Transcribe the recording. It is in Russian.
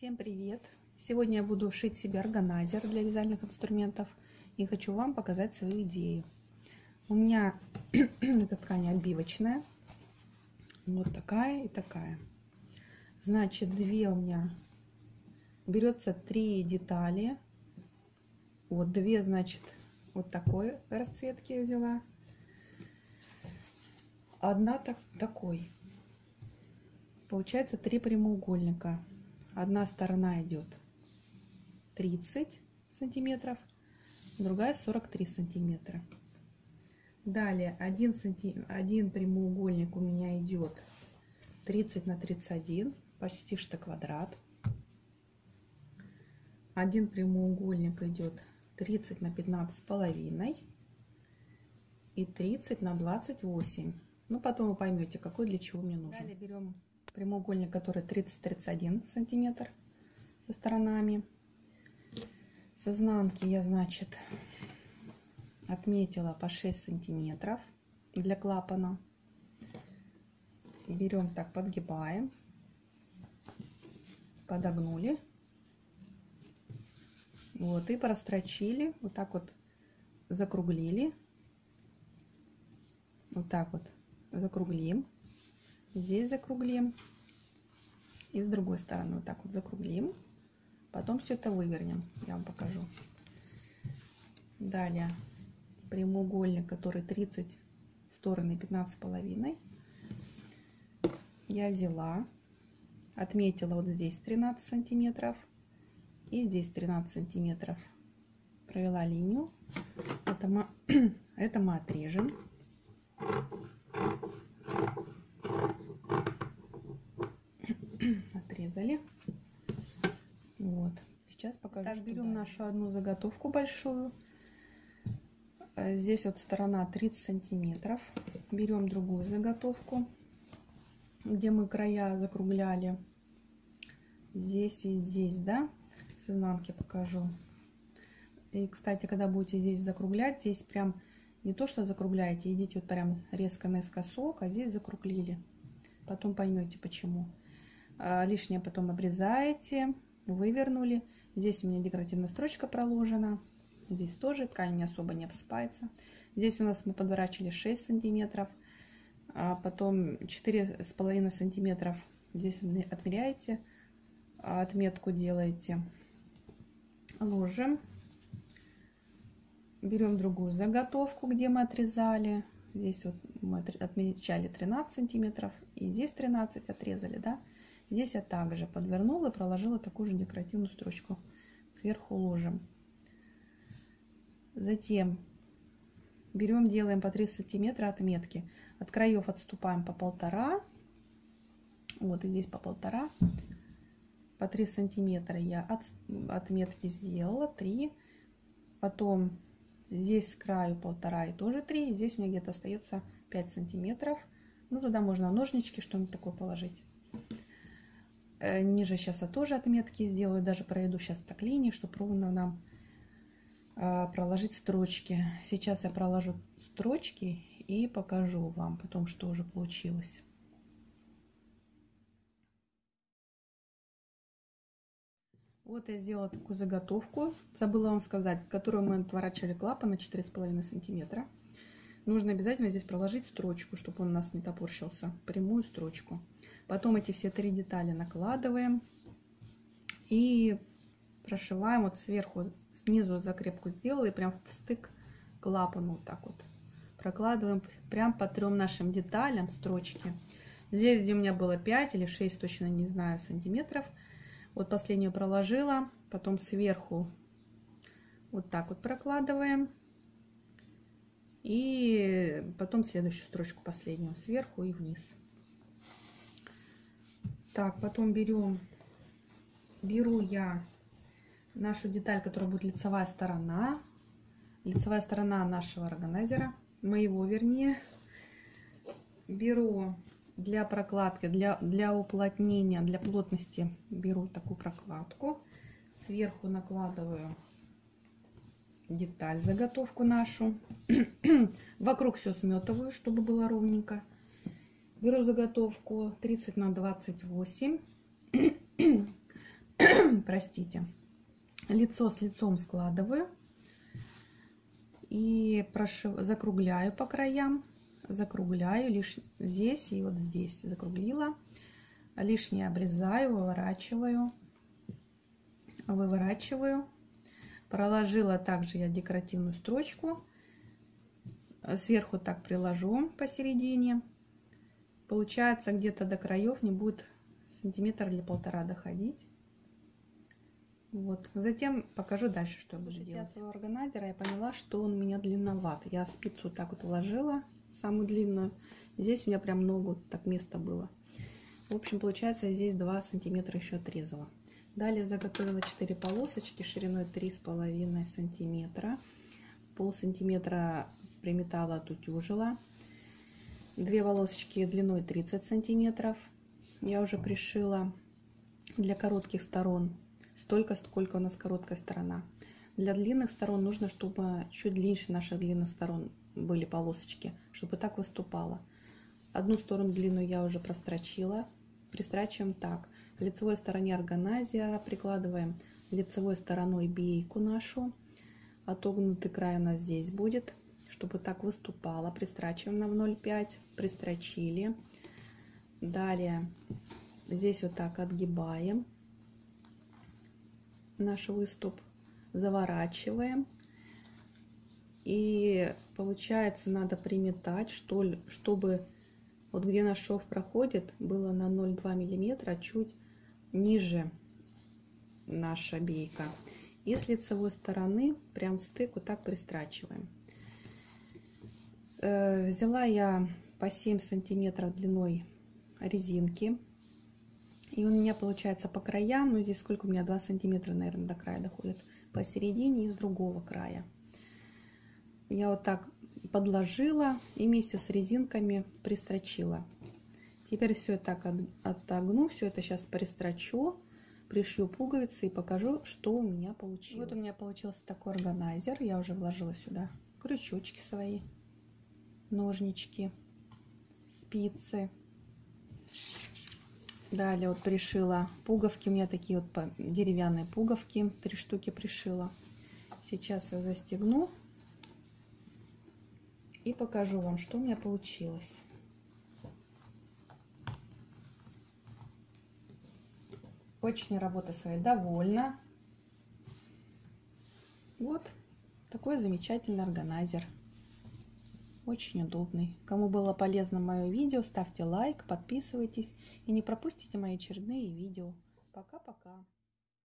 Всем привет! Сегодня я буду шить себе органайзер для вязальных инструментов и хочу вам показать свою идею. У меня эта ткань обивочная, вот такая и такая. Значит, две у меня берется три детали. Вот две, значит, вот такой расцветки я взяла. Одна так, такой. Получается три прямоугольника одна сторона идет 30 сантиметров, другая 43 сантиметра. Далее один, санти... один прямоугольник у меня идет 30 на 31, почти что квадрат. Один прямоугольник идет 30 на 15 с половиной и 30 на 28. Ну, потом вы поймете, какой для чего мне нужен. Далее берем прямоугольник, который 30-31 сантиметр со сторонами. С изнанки я, значит, отметила по 6 сантиметров для клапана. Берем так, подгибаем, подогнули. Вот, и прострочили, вот так вот закруглили. Вот так вот закруглим. Здесь закруглим. И с другой стороны вот так вот закруглим. Потом все это вывернем. Я вам покажу. Далее прямоугольник, который 30 стороны 15 половиной. Я взяла, отметила вот здесь 13 сантиметров и здесь 13 сантиметров. Провела линию. Это мы, это мы отрежем. отрезали. Вот. Сейчас покажу. Так, берем нашу одну заготовку большую. Э, здесь вот сторона 30 сантиметров. Берем другую заготовку, где мы края закругляли. Здесь и здесь, да? С изнанки покажу. И, кстати, когда будете здесь закруглять, здесь прям не то, что закругляете, идите вот прям резко наискосок, а здесь закруглили. Потом поймете, почему. А, лишнее потом обрезаете, вывернули. Здесь у меня декоративная строчка проложена. Здесь тоже ткань не особо не обсыпается. Здесь у нас мы подворачивали 6 сантиметров, а потом 4,5 сантиметров. Здесь отмеряете, отметку делаете, ложим. Берем другую заготовку, где мы отрезали. Здесь вот мы отмечали 13 сантиметров, и здесь 13 отрезали, да. Здесь я также подвернула и проложила такую же декоративную строчку. Сверху ложим. Затем берем, делаем по 3 сантиметра отметки. От краев отступаем по полтора. Вот и здесь по полтора. По 3 сантиметра я от, отметки сделала. 3. Потом здесь с краю полтора и тоже 3. Здесь у меня где-то остается 5 сантиметров. Ну, туда можно ножнички, что-нибудь такое положить. Э, ниже сейчас я тоже отметки сделаю, даже проведу сейчас так линии, чтобы ровно нам а, проложить строчки. Сейчас я проложу строчки и покажу вам потом, что уже получилось. Вот я сделала такую заготовку, забыла вам сказать, которую мы отворачивали клапан на 4,5 сантиметра. Нужно обязательно здесь проложить строчку, чтобы он у нас не топорщился, прямую строчку. Потом эти все три детали накладываем и прошиваем вот сверху, снизу закрепку сделала и прям в стык клапану вот так вот. Прокладываем прям по трем нашим деталям строчки. Здесь, где у меня было 5 или 6, точно не знаю, сантиметров. Вот последнюю проложила, потом сверху вот так вот прокладываем. И потом следующую строчку последнюю сверху и вниз. Так, потом берем, беру я нашу деталь, которая будет лицевая сторона. Лицевая сторона нашего органайзера, моего вернее. Беру для прокладки, для, для уплотнения, для плотности беру такую прокладку. Сверху накладываю деталь, заготовку нашу. Вокруг все сметываю, чтобы было ровненько. Беру заготовку 30 на 28. простите. Лицо с лицом складываю и прошив... закругляю по краям, закругляю лишь здесь и вот здесь закруглила, лишнее обрезаю, выворачиваю, выворачиваю, проложила также я декоративную строчку, сверху так приложу посередине, получается где-то до краев не будет сантиметр или полтора доходить. Вот. Затем покажу дальше, что я буду делать. Сейчас своего органайзера я поняла, что он у меня длинноват. Я спицу так вот вложила, самую длинную. Здесь у меня прям ногу так место было. В общем, получается, здесь 2 сантиметра еще отрезала. Далее заготовила 4 полосочки шириной 3,5 сантиметра. Пол сантиметра приметала, отутюжила. Две волосочки длиной 30 сантиметров. Я уже пришила для коротких сторон столько, сколько у нас короткая сторона. Для длинных сторон нужно, чтобы чуть длиннее наших длинных сторон были полосочки, чтобы так выступало. Одну сторону длинную я уже прострочила. Пристрачиваем так. К лицевой стороне органайзера прикладываем лицевой стороной бейку нашу. Отогнутый край у нас здесь будет, чтобы так выступало. Пристрачиваем на 0,5. Пристрочили. Далее здесь вот так отгибаем наш выступ, заворачиваем. И получается надо приметать, что, чтобы вот где наш шов проходит, было на 0,2 миллиметра чуть ниже наша бейка. И с лицевой стороны прям стык вот так пристрачиваем. Э, взяла я по 7 сантиметров длиной резинки и у меня получается по краям, ну здесь сколько у меня, 2 сантиметра, наверное, до края доходит, посередине и с другого края. Я вот так подложила и вместе с резинками пристрочила. Теперь все это так отогну, все это сейчас пристрочу, пришью пуговицы и покажу, что у меня получилось. Вот у меня получился такой органайзер, я уже вложила сюда крючочки свои, ножнички, спицы. Далее вот пришила пуговки. У меня такие вот деревянные пуговки. Три штуки пришила. Сейчас я застегну. И покажу вам, что у меня получилось. Очень работа своей довольна. Вот такой замечательный органайзер очень удобный. Кому было полезно мое видео, ставьте лайк, подписывайтесь и не пропустите мои очередные видео. Пока-пока.